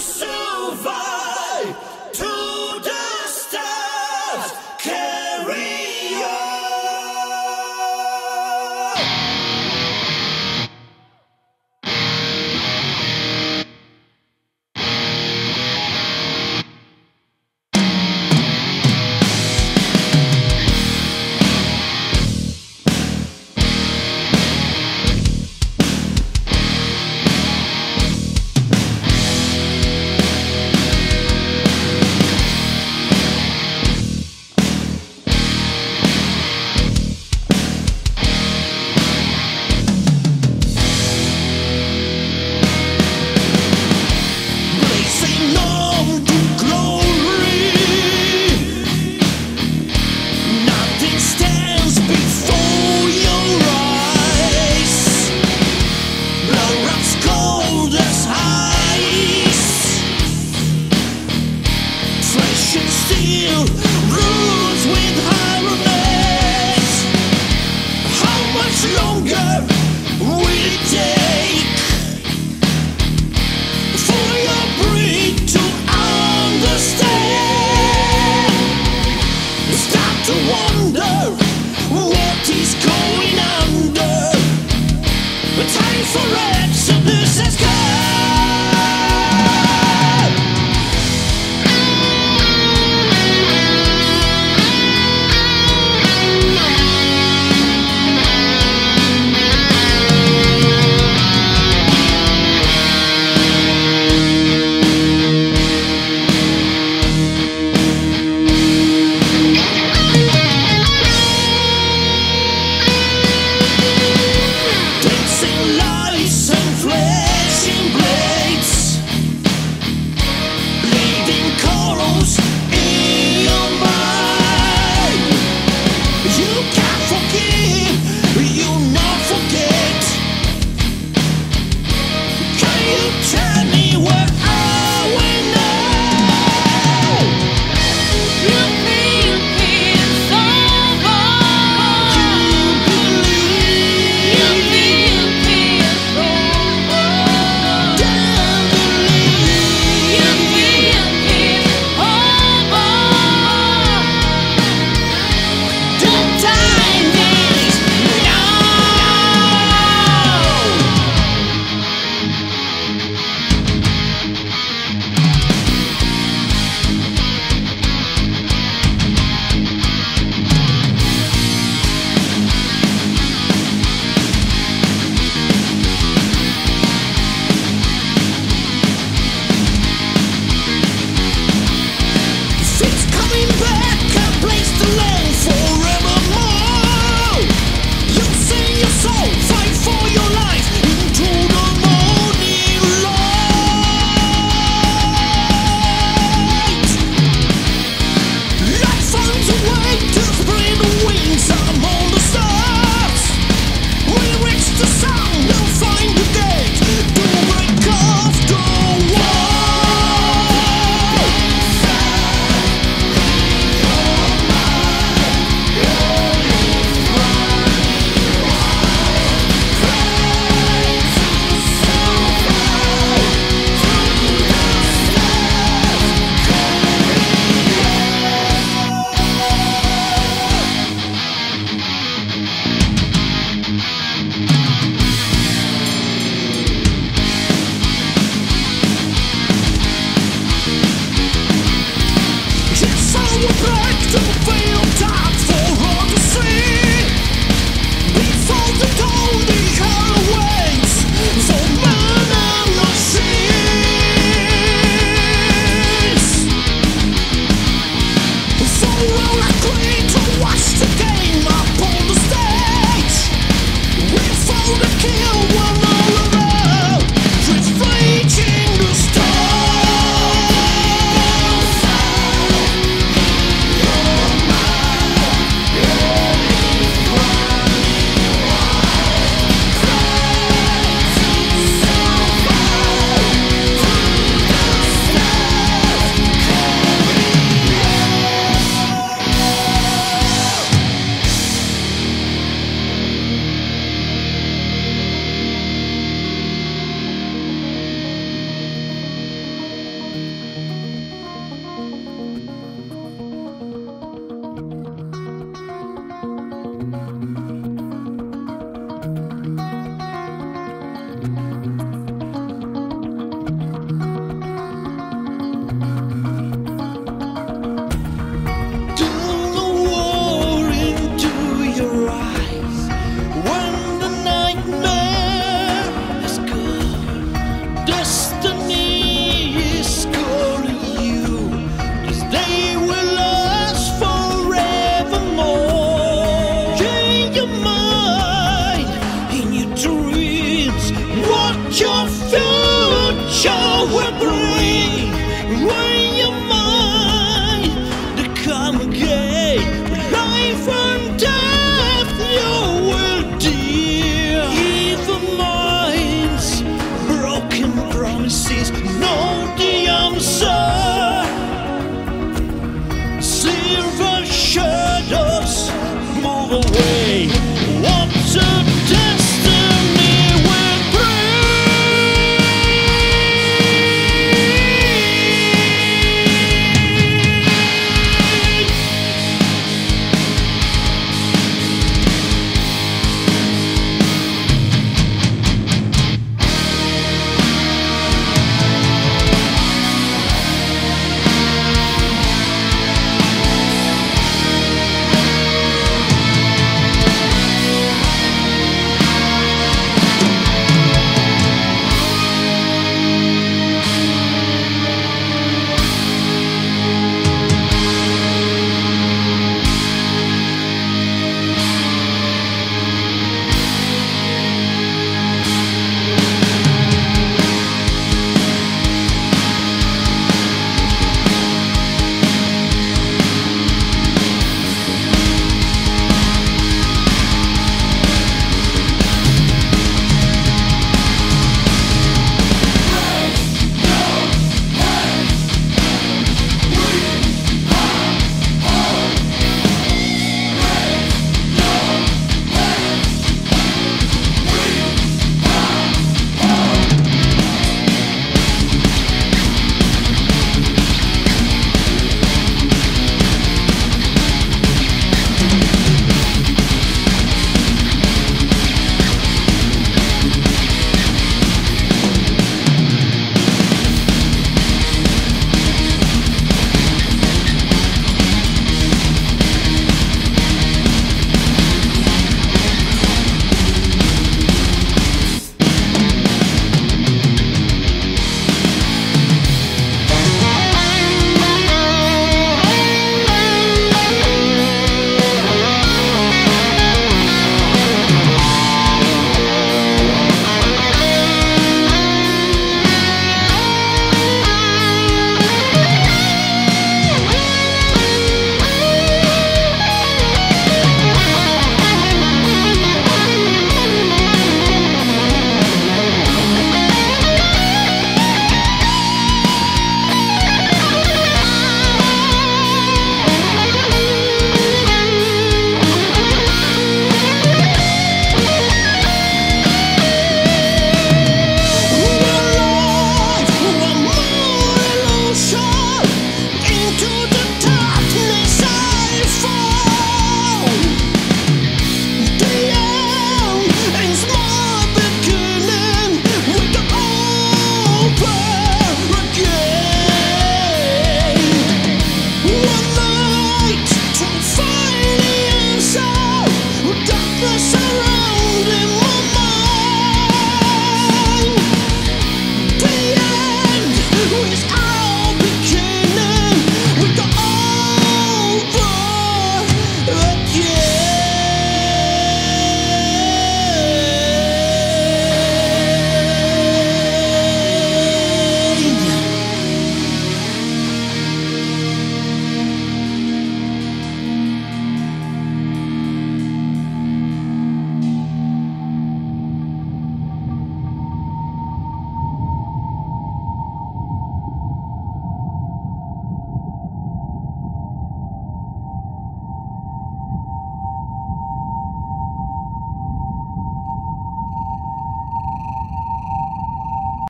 survive.